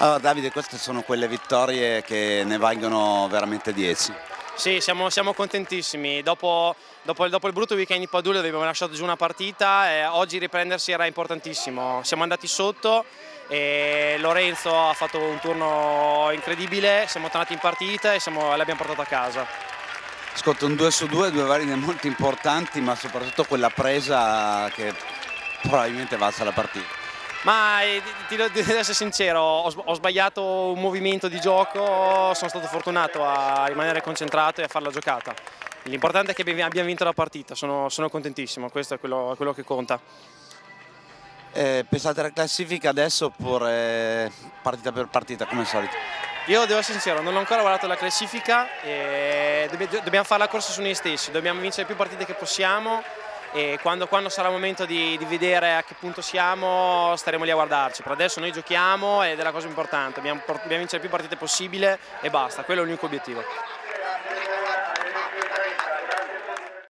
Allora Davide, queste sono quelle vittorie che ne valgono veramente 10. Sì, siamo, siamo contentissimi. Dopo, dopo, dopo, il brutto weekend di Padula abbiamo lasciato giù una partita e oggi riprendersi era importantissimo. Siamo andati sotto e Lorenzo ha fatto un turno incredibile, siamo tornati in partita e l'abbiamo portato a casa. Ascolta, un 2 su 2, due varine molto importanti, ma soprattutto quella presa che probabilmente valsa la partita. Ma eh, ti devo essere sincero, ho sbagliato un movimento di gioco, sono stato fortunato a rimanere concentrato e a fare la giocata. L'importante è che abbiamo vinto la partita, sono, sono contentissimo, questo è quello, quello che conta. Eh, pensate alla classifica adesso oppure partita per partita come al solito? Io devo essere sincero, non ho ancora guardato la classifica, dobbiamo fare la corsa su noi stessi, dobbiamo vincere più partite che possiamo e quando, quando sarà il momento di, di, vedere a che punto siamo staremo lì a guardarci. Per adesso noi giochiamo ed è la cosa importante, dobbiamo, dobbiamo vincere più partite possibile e basta, quello è l'unico obiettivo.